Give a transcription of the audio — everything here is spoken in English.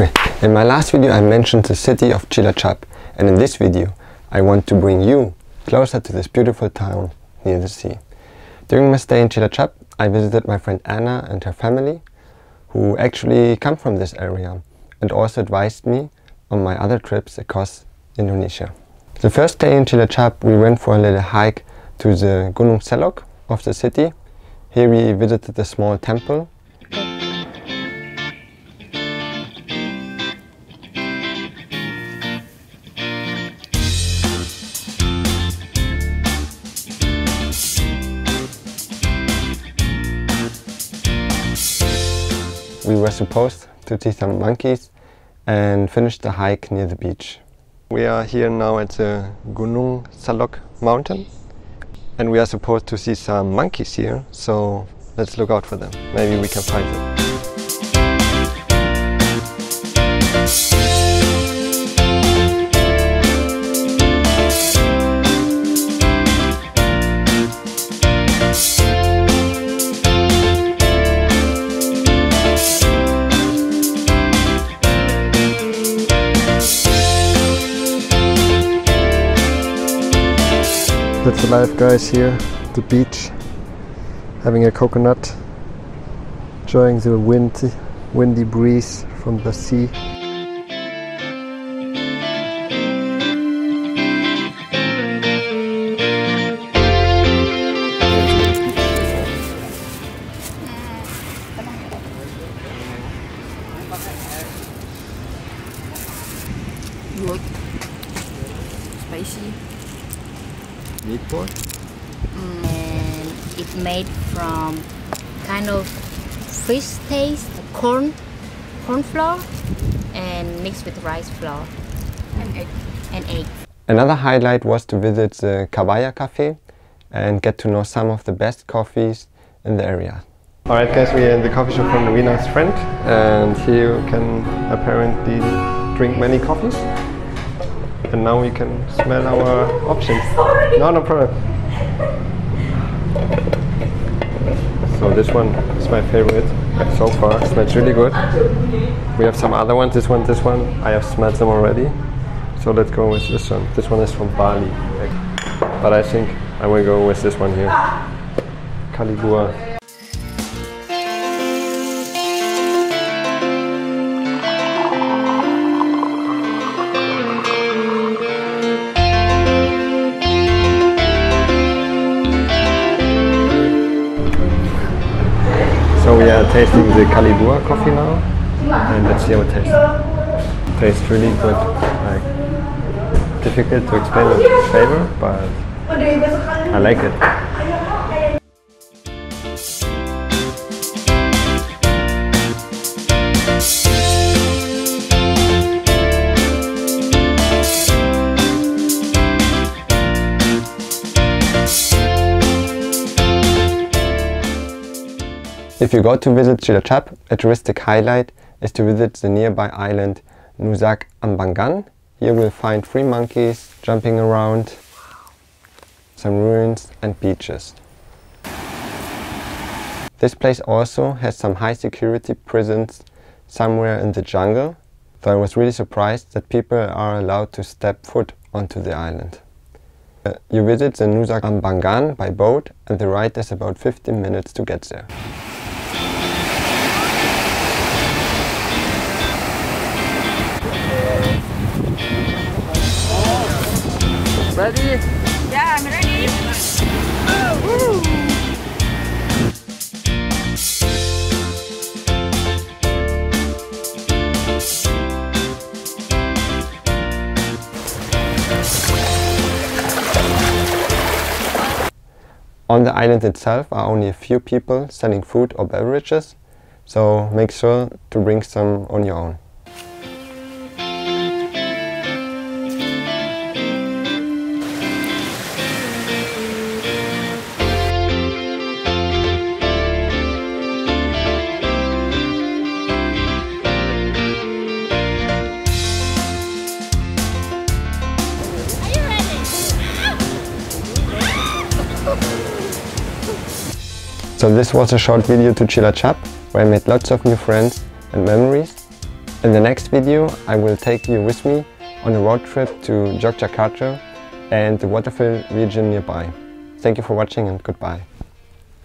In my last video I mentioned the city of Cilacap and in this video I want to bring you closer to this beautiful town near the sea. During my stay in Cilacap I visited my friend Anna and her family who actually come from this area and also advised me on my other trips across Indonesia. The first day in Cilacap we went for a little hike to the Gunung Selok of the city. Here we visited a small temple We were supposed to see some monkeys and finish the hike near the beach. We are here now at the Gunung Selok mountain and we are supposed to see some monkeys here so let's look out for them. Maybe we can find them. That's the life guys here, the beach, having a coconut, enjoying the wind, windy breeze from the sea. Good. Spicy. Meatball? And mm, it's made from kind of fish taste, corn, corn flour, and mixed with rice flour. And egg. And egg. Another highlight was to visit the Kabaya Cafe and get to know some of the best coffees in the area. Alright guys, we are in the coffee shop from Luina's friend and here you can apparently drink many coffees. And now we can smell our options. No, no problem. So this one is my favorite so far. Smells really good. We have some other ones. This one, this one. I have smelled them already. So let's go with this one. This one is from Bali. But I think I will go with this one here. Kalibua. So we are tasting the Kalibua coffee now, and let's see how it tastes. Tastes really good. Like difficult to explain the flavor, but I like it. If you go to visit Cilacap, a touristic highlight is to visit the nearby island Nusa Kambangan. Here we'll find three monkeys jumping around, some ruins and beaches. This place also has some high security prisons somewhere in the jungle, so I was really surprised that people are allowed to step foot onto the island. Uh, you visit the Nusa Kambangan by boat and the ride is about 15 minutes to get there. On the island itself are only a few people selling food or beverages, so make sure to bring some on your own. So this was a short video to Cilacap, where I made lots of new friends and memories. In the next video I will take you with me on a road trip to Yogyakarta and the waterfall region nearby. Thank you for watching and goodbye.